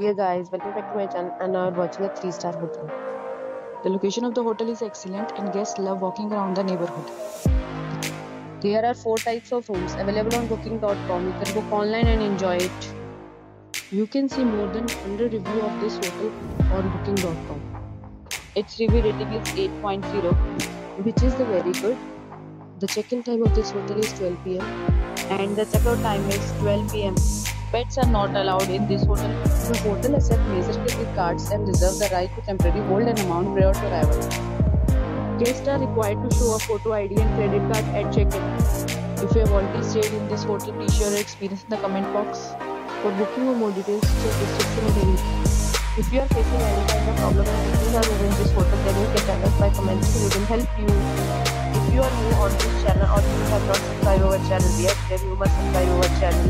Dear guys, welcome back to my channel and now we're watching a 3-star hotel. The location of the hotel is excellent and guests love walking around the neighborhood. There are 4 types of rooms available on booking.com. You can book online and enjoy it. You can see more than 100 reviews of this hotel on booking.com. Its review rating is 8.0 which is the very good. The check-in time of this hotel is 12 pm and the checkout time is 12 pm. Pets are not allowed in this hotel. The hotel accepts major credit cards and reserves the right to temporarily hold an amount prior to arrival. Guests are required to show a photo ID and credit card at check-in. If you have already stayed in this hotel, please share your experience in the comment box. For booking or more details, check description and link. If you are facing any kind of problem in booking a room in this hotel, then you can tell us by commenting. We will help you. If you are new on this channel or you have not subscribed our channel yet, then you must subscribe our channel and